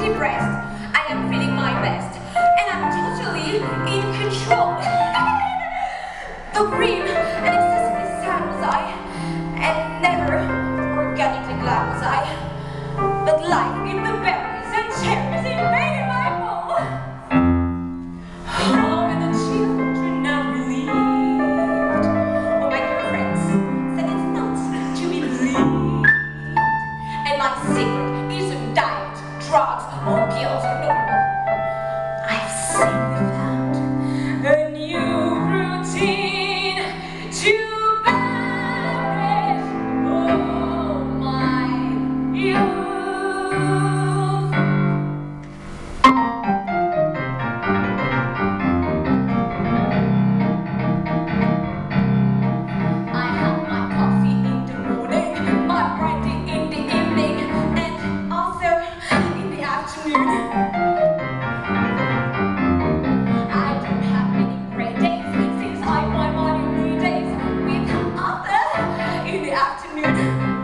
depressed. I am feeling my best. And I'm totally in control. the green and excessively sad was I, and never organically glad was I. But life frogs, monkey, afternoon.